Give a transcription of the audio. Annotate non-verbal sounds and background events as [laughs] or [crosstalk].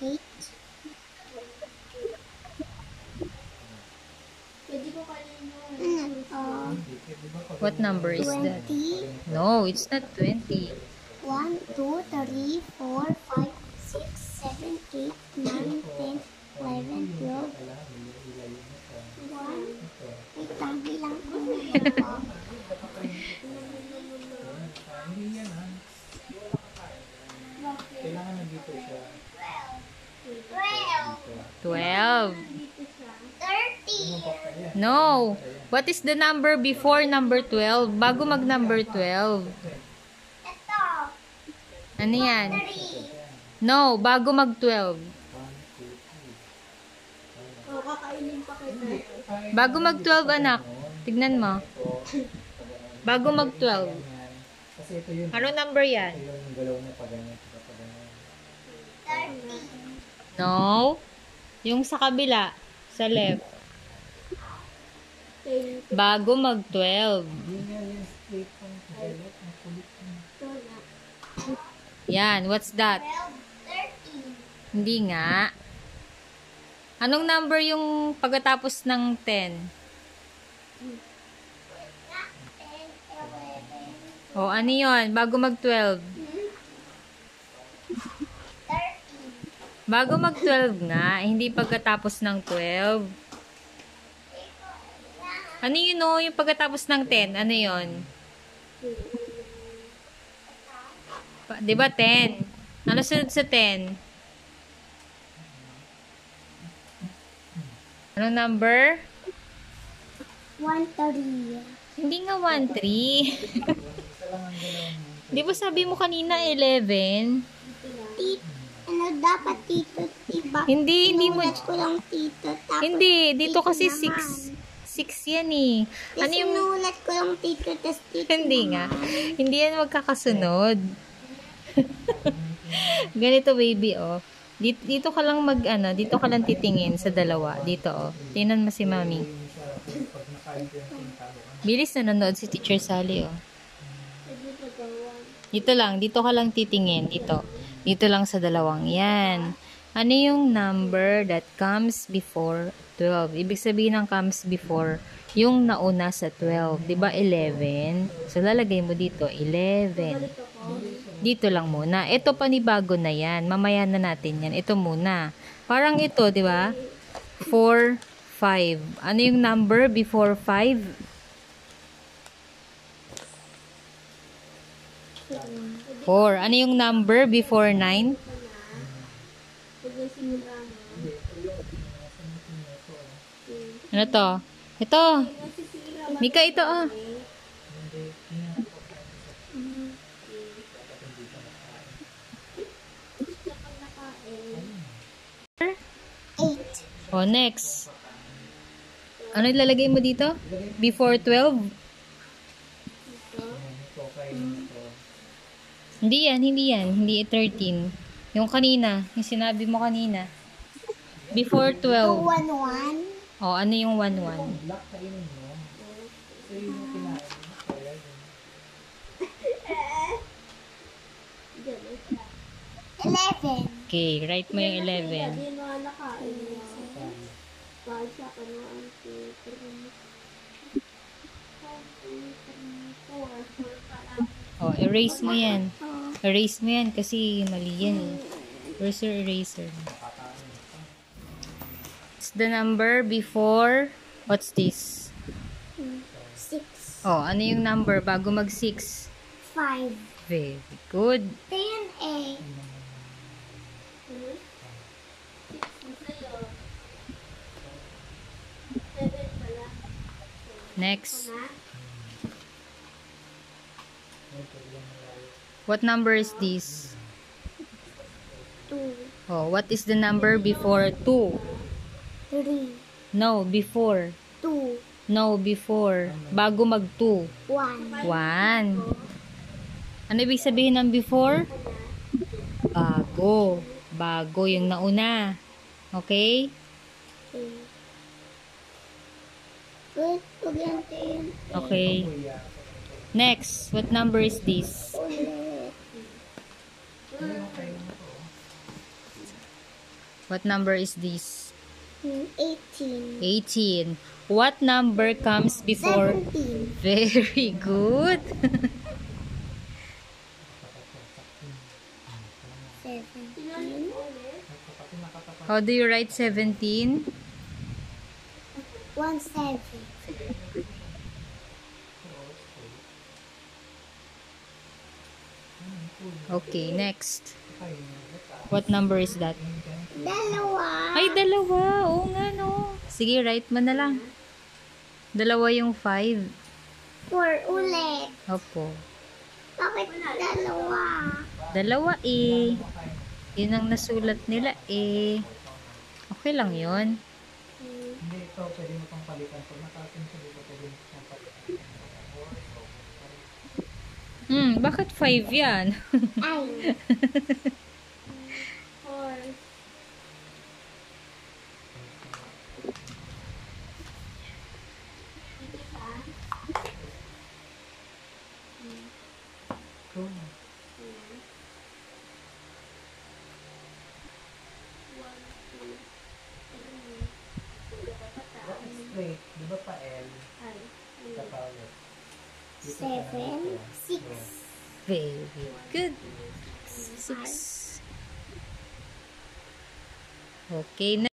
hate. Uh, what number is 20, that? No, it's not 20. 1, 2, 3, 4, 5, 6, 7, 8, 9, 10, 11, 12. 1, wait lang, bilang [laughs] ko. Kailangan nandito siya. 12, 12. 30, No. What is the number before number 12? Bago mag number 12. ito, Ano yan? 3, No, bago mag 12. Bago mag 12 anak. Tignan mo. Bago mag 12. Kasi ito yun. Ano number yan? No. Yung sa kabila, sa left. Bago mag-12. Yan, what's that? 12, Hindi nga. Anong number yung pagkatapos ng 10? O, oh, ano yun? Bago mag-12. Bago mag 12 nga, hindi pagkatapos ng 12. Ano yun o? Yung pagkatapos ng 10, ano yun? Pa- Di ba 10? Ano sunod sa 10? Anong number? 1, 3. Hindi nga 1, 3. [laughs] Di ba sabi mo kanina 11? Dapat tito, diba? Hindi, hindi mo. Ko lang tito. Tapos, Hindi, dito tito kasi naman. 6. 6 yan eh. Ano Ano yung... Sinulat ko lang tito, tas tito [laughs] Hindi naman. nga. Hindi yan magkakasunod. [laughs] Ganito baby oh. Dito, dito ka lang mag ano, dito ka lang titingin sa dalawa. Dito oh. Tingnan mo si mami. Bilis na nanonood si Teacher Sally oh. Dito lang, dito ka lang titingin. Dito. Dito lang sa dalawang yan. Ano yung number that comes before 12? Ibig sabihin ng comes before, yung nauna sa 12. Di ba 11? So, lalagay mo dito, 11. Dito lang muna. Ito panibago na yan. Mamaya na natin yan. Ito muna. Parang ito, di ba? 4, 5. Ano yung number before 5? 4. Ano yung number before 9? Ano to? Ito. Mika, ito ah. Eight. O, next. Ano ilalagay mo dito? Before 12? Hindi yan, hindi yan. Hindi 13. Yung kanina, yung sinabi mo kanina. Before 12. Two, one, one. O, ano yung 1-1? Black kainin mo. Ito yung kinain. Kaya yun. Eleven. Okay, write mo yung 11. O, erase mo yan. Erase mo yan kasi mali yan eh. Where's your eraser? It's the number before, what's this? Six. Oh, ano yung number bago mag 6? Five. Very good. Ten, eight. Next. What number is this? Two. Oh, what is the number before 2? Three. No, before. Two. No, before. Bago mag 2. One. 1. Ano ibig sabihin ng before? Bago. Bago yung nauna. Okay? Okay. Next, what number is this? What number is this? Hmm, 18. 18. What number comes before? 17. Very good. 17. How do you write 17? 1 7. Okay, next. What number is that? Dalawa. Ay, dalawa. Oo nga, no. Sige, write mo na lang. Dalawa yung 5. 4 ulit. Opo. Bakit dalawa? Dalawa eh. Yun ang nasulat nila eh. Okay lang yun. Hmm. Hindi ito, pwede mo pang palitan. Pag nakasin sa dito, pwede mo pang palitan. Hmm, bakit 5 yan? Ay. 4. Two. What is straight? Di ba pa L? Sa tawag. 7. 6. Very good. 6. Okay,